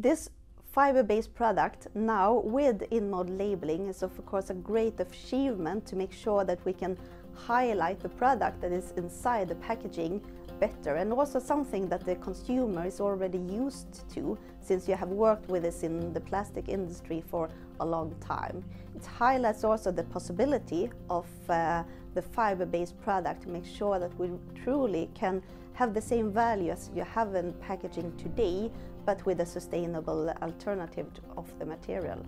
This fiber-based product now with in-mold labeling is of course a great achievement to make sure that we can highlight the product that is inside the packaging better and also something that the consumer is already used to since you have worked with this in the plastic industry for a long time. It highlights also the possibility of uh, the fiber-based product to make sure that we truly can have the same value as you have in packaging today but with a sustainable alternative of the material.